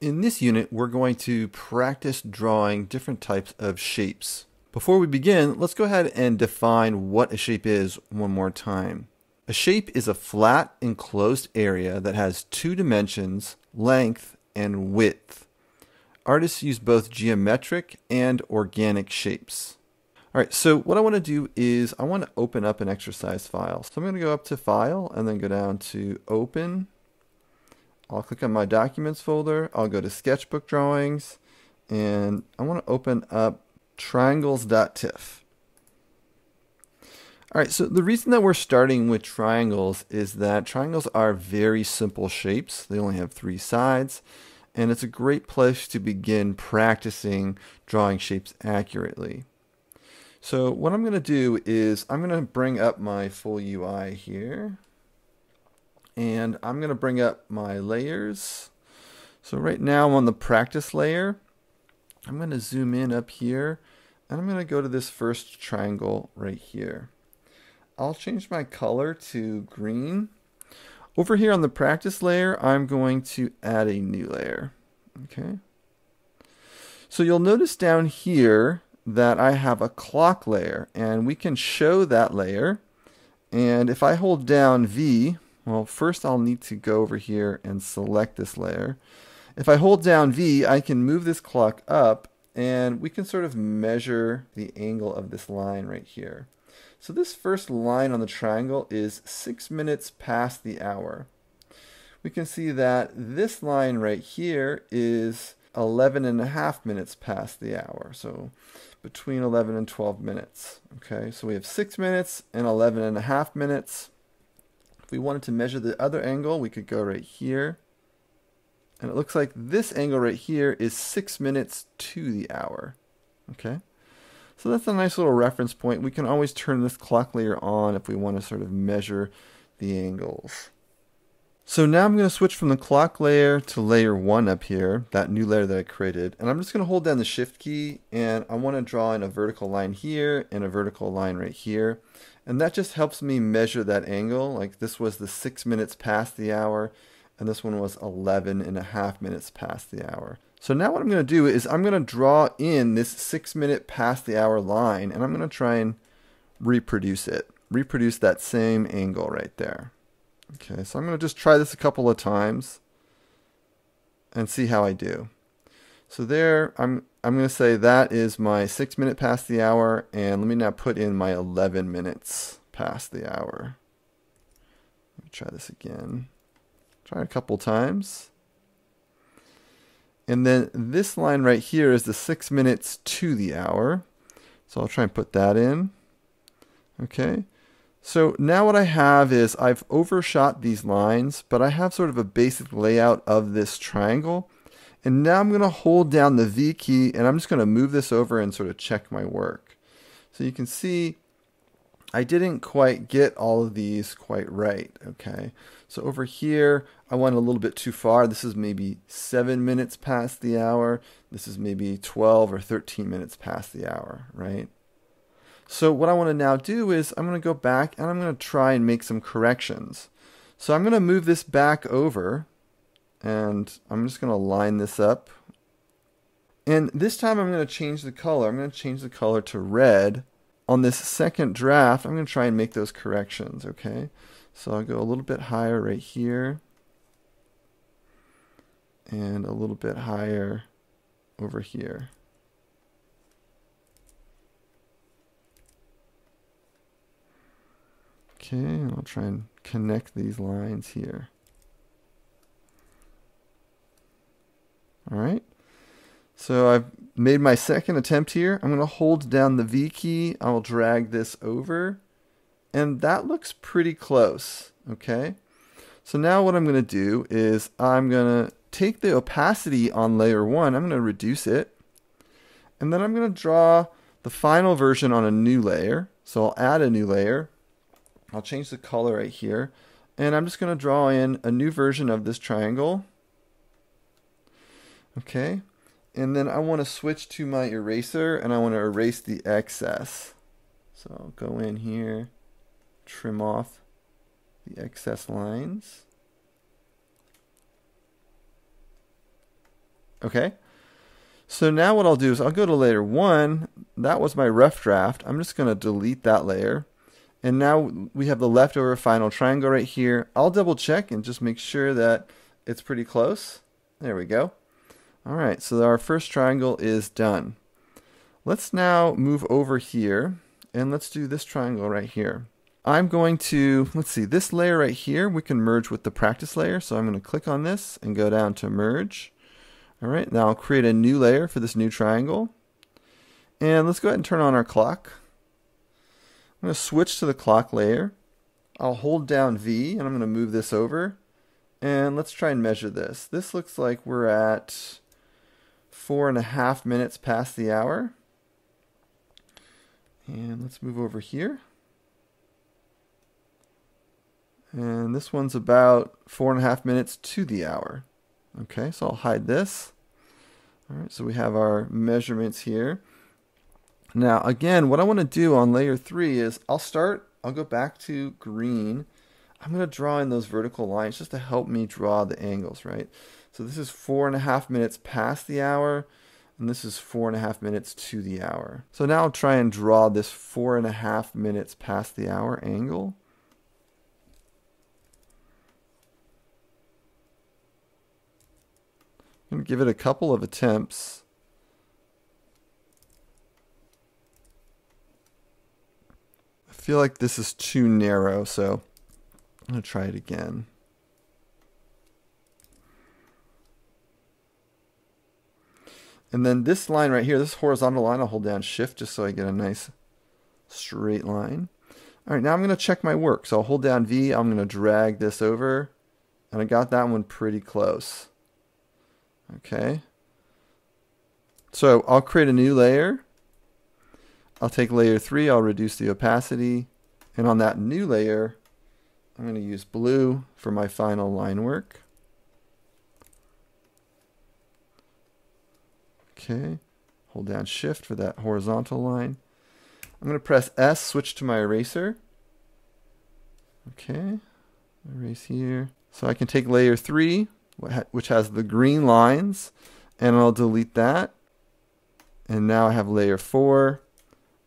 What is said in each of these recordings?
In this unit, we're going to practice drawing different types of shapes. Before we begin, let's go ahead and define what a shape is one more time. A shape is a flat enclosed area that has two dimensions, length and width. Artists use both geometric and organic shapes. All right, so what I want to do is I want to open up an exercise file. So I'm going to go up to File and then go down to Open I'll click on my Documents folder. I'll go to Sketchbook Drawings, and I want to open up triangles.tiff. All right, so the reason that we're starting with triangles is that triangles are very simple shapes. They only have three sides, and it's a great place to begin practicing drawing shapes accurately. So what I'm going to do is I'm going to bring up my full UI here and I'm going to bring up my layers. So right now I'm on the practice layer. I'm going to zoom in up here and I'm going to go to this first triangle right here. I'll change my color to green. Over here on the practice layer, I'm going to add a new layer. Okay. So you'll notice down here that I have a clock layer and we can show that layer. And if I hold down V, well, first I'll need to go over here and select this layer. If I hold down V, I can move this clock up and we can sort of measure the angle of this line right here. So this first line on the triangle is six minutes past the hour. We can see that this line right here is 11 and a half minutes past the hour. So between 11 and 12 minutes. Okay, so we have six minutes and 11 and a half minutes. If we wanted to measure the other angle, we could go right here. And it looks like this angle right here is 6 minutes to the hour. Okay, So that's a nice little reference point. We can always turn this clock layer on if we want to sort of measure the angles. So now I'm going to switch from the clock layer to layer 1 up here, that new layer that I created. And I'm just going to hold down the shift key and I want to draw in a vertical line here and a vertical line right here. And that just helps me measure that angle. Like this was the six minutes past the hour, and this one was 11 and a half minutes past the hour. So now what I'm going to do is I'm going to draw in this six minute past the hour line, and I'm going to try and reproduce it. Reproduce that same angle right there. Okay, so I'm going to just try this a couple of times and see how I do. So there, I'm I'm going to say that is my 6 minute past the hour, and let me now put in my 11 minutes past the hour. Let me try this again. Try a couple times. And then this line right here is the 6 minutes to the hour. So I'll try and put that in. Okay. So now what I have is I've overshot these lines, but I have sort of a basic layout of this triangle. And now I'm going to hold down the V key and I'm just going to move this over and sort of check my work. So you can see I didn't quite get all of these quite right. Okay. So over here, I went a little bit too far. This is maybe seven minutes past the hour. This is maybe 12 or 13 minutes past the hour, right? So what I want to now do is I'm going to go back and I'm going to try and make some corrections. So I'm going to move this back over and I'm just going to line this up. And this time I'm going to change the color. I'm going to change the color to red. On this second draft, I'm going to try and make those corrections, okay? So I'll go a little bit higher right here. And a little bit higher over here. Okay, I'll try and connect these lines here. All right. So I've made my second attempt here. I'm going to hold down the V key. I'll drag this over. And that looks pretty close. Okay. So now what I'm going to do is I'm going to take the opacity on layer one. I'm going to reduce it. And then I'm going to draw the final version on a new layer. So I'll add a new layer. I'll change the color right here. And I'm just going to draw in a new version of this triangle. Okay, and then I want to switch to my eraser and I want to erase the excess. So I'll go in here, trim off the excess lines. Okay. So now what I'll do is I'll go to layer one. That was my rough draft. I'm just going to delete that layer. And now we have the leftover final triangle right here. I'll double check and just make sure that it's pretty close. There we go. All right, so our first triangle is done. Let's now move over here and let's do this triangle right here. I'm going to, let's see, this layer right here, we can merge with the practice layer. So I'm going to click on this and go down to merge. All right, now I'll create a new layer for this new triangle. And let's go ahead and turn on our clock. I'm going to switch to the clock layer. I'll hold down V and I'm going to move this over. And let's try and measure this. This looks like we're at four and a half minutes past the hour. And let's move over here. And this one's about four and a half minutes to the hour. Okay, so I'll hide this. All right, so we have our measurements here. Now, again, what I want to do on layer three is I'll start, I'll go back to green. I'm going to draw in those vertical lines just to help me draw the angles, right? So this is four and a half minutes past the hour, and this is four and a half minutes to the hour. So now I'll try and draw this four and a half minutes past the hour angle. To give it a couple of attempts. I feel like this is too narrow, so I'm going to try it again. And then this line right here, this horizontal line, I'll hold down shift just so I get a nice straight line. All right, now I'm going to check my work. So I'll hold down V, I'm going to drag this over, and I got that one pretty close. Okay. So I'll create a new layer. I'll take layer 3, I'll reduce the opacity, and on that new layer, I'm going to use blue for my final line work. Okay, hold down shift for that horizontal line. I'm going to press S, switch to my eraser. Okay, erase here. So I can take layer 3, which has the green lines, and I'll delete that. And now I have layer 4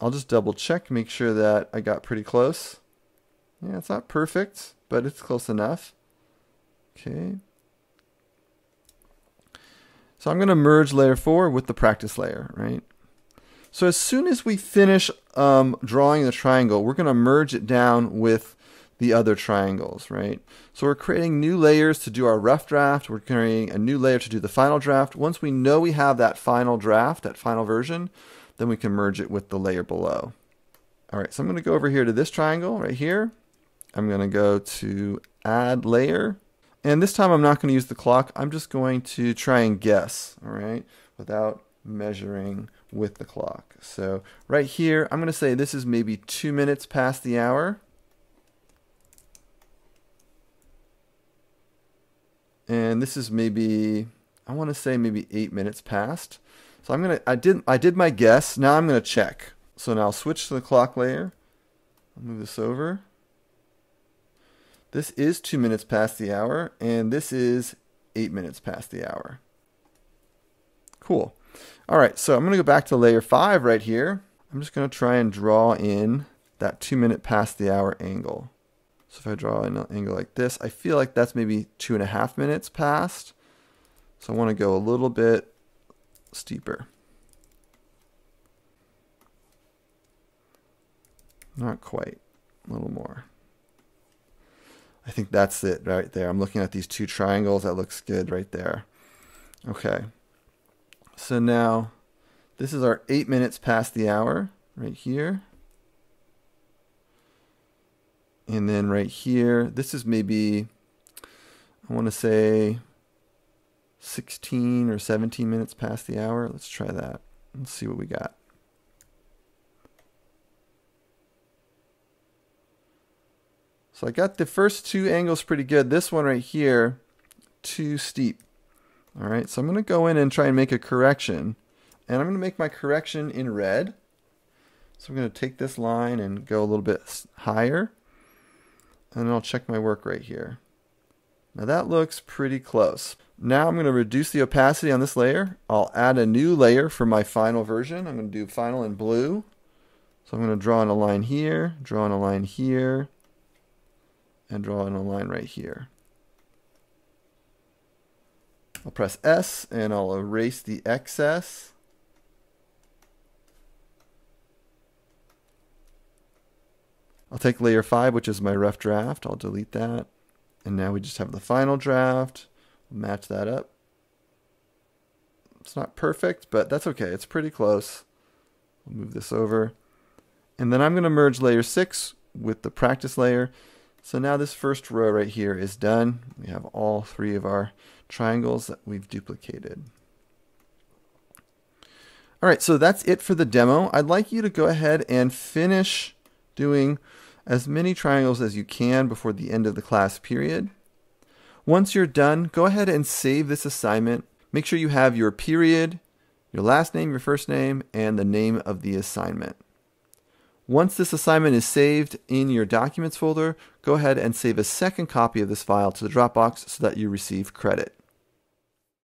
I'll just double check, make sure that I got pretty close. Yeah, it's not perfect, but it's close enough. Okay. So I'm going to merge layer 4 with the practice layer, right? So as soon as we finish um, drawing the triangle, we're going to merge it down with the other triangles, right? So we're creating new layers to do our rough draft. We're creating a new layer to do the final draft. Once we know we have that final draft, that final version, then we can merge it with the layer below. All right, so I'm going to go over here to this triangle right here. I'm going to go to add layer. And this time I'm not going to use the clock. I'm just going to try and guess, all right, without measuring with the clock. So right here, I'm going to say this is maybe two minutes past the hour. And this is maybe, I want to say maybe eight minutes past. So I'm gonna I did I did my guess. Now I'm gonna check. So now I'll switch to the clock layer. I'll move this over. This is two minutes past the hour, and this is eight minutes past the hour. Cool. All right, so I'm gonna go back to layer five right here. I'm just gonna try and draw in that two minute past the hour angle. So if I draw an angle like this, I feel like that's maybe two and a half minutes past. So I want to go a little bit steeper. Not quite. A little more. I think that's it right there. I'm looking at these two triangles. That looks good right there. Okay. So now this is our eight minutes past the hour right here. And then right here, this is maybe, I want to say 16 or 17 minutes past the hour. Let's try that. Let's see what we got. So I got the first two angles pretty good. This one right here, too steep. All right, so I'm going to go in and try and make a correction. And I'm going to make my correction in red. So I'm going to take this line and go a little bit higher. And then I'll check my work right here. Now that looks pretty close. Now I'm going to reduce the opacity on this layer. I'll add a new layer for my final version. I'm going to do final in blue. So I'm going to draw in a line here, draw in a line here, and draw in a line right here. I'll press S and I'll erase the excess. I'll take layer 5, which is my rough draft. I'll delete that. And now we just have the final draft. Match that up. It's not perfect, but that's okay. It's pretty close. I'll move this over. And then I'm going to merge layer 6 with the practice layer. So now this first row right here is done. We have all three of our triangles that we've duplicated. All right, so that's it for the demo. I'd like you to go ahead and finish doing as many triangles as you can before the end of the class period. Once you're done, go ahead and save this assignment. Make sure you have your period, your last name, your first name, and the name of the assignment. Once this assignment is saved in your Documents folder, go ahead and save a second copy of this file to the Dropbox so that you receive credit.